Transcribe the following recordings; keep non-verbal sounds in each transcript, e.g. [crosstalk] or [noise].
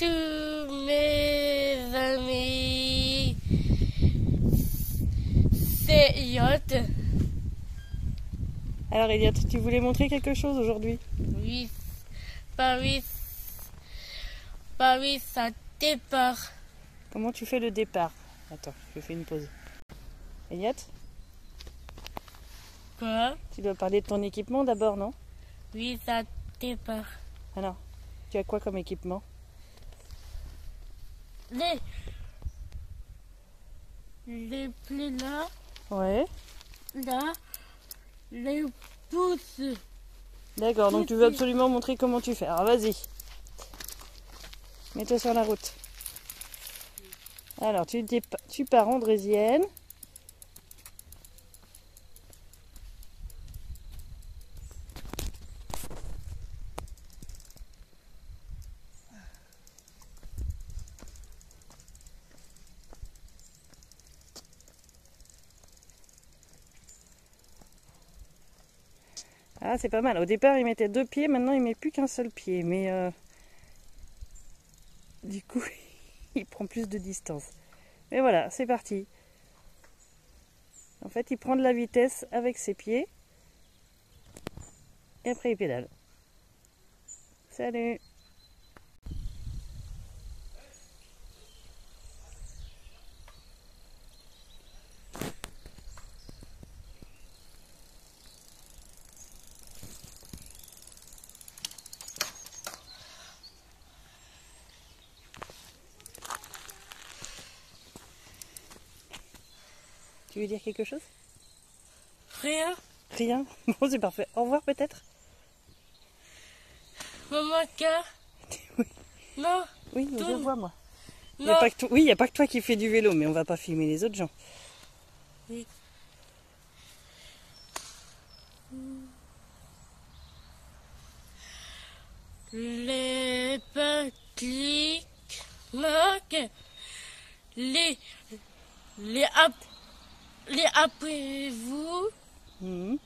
tous mes amis. C'est Yacht. Alors Elliot, tu voulais montrer quelque chose aujourd'hui? Oui, Paris. Paris, ça départ. Comment tu fais le départ? Attends, je fais une pause. Elliot, Quoi? Tu dois parler de ton équipement d'abord, non? Oui, ça départ. Alors, tu as quoi comme équipement? Les. Les plis là, Ouais. là, les pouces. D'accord, donc tu veux absolument montrer comment tu fais. Alors vas-y. Mets-toi sur la route. Alors, tu pars en draisienne. Ah, c'est pas mal. Au départ, il mettait deux pieds, maintenant il met plus qu'un seul pied. Mais euh, du coup, [laughs] il prend plus de distance. Mais voilà, c'est parti. En fait, il prend de la vitesse avec ses pieds. Et après, il pédale. Salut Tu veux dire quelque chose? Rien. Rien [laughs] Bon, c'est parfait. Au revoir peut-être? Maman, car? [laughs] Oui. Non, Oui, au Tourne. revoir moi. Y a non. pas que toi- Oui, il n'y a pas que toi qui fais du vélo, mais on va pas filmer les autres gens. Oui. Les petits les, les, ap, les après vous, Mhm.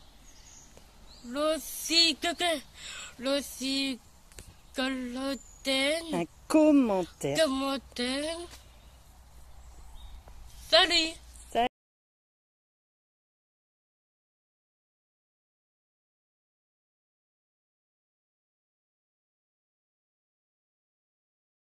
l'ocyclotène, l'ocyclotène, Un commentaire. commentaire. Salut